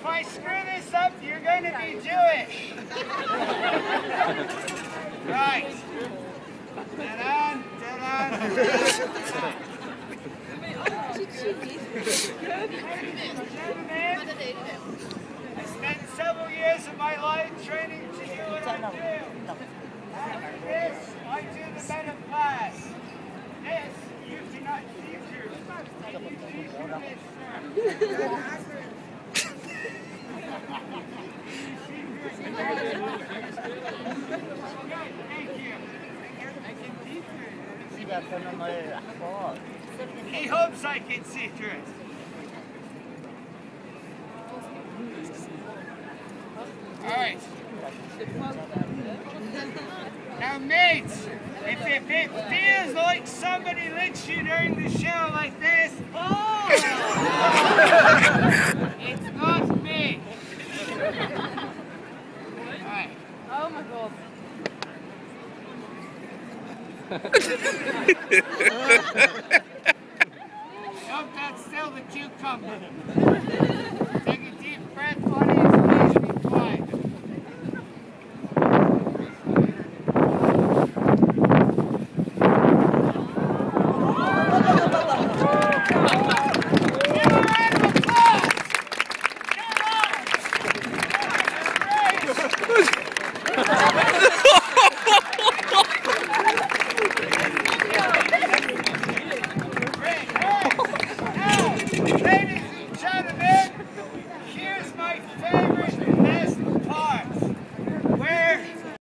if I screw this up, you're going to be Jewish. right. Ta-da, ta-da. I spent several years of my life training to do what I do. After this, I do the men of class. This, you cannot see through. See through this, sir. Good, thank you. I can see through. Sida på nummer kvar. He hopes I can see through it. All right. Now, mates, if, it feels like somebody licks you during the show like this, oh, it's not me. All right. Oh my god. Nope, that's still the cucumber.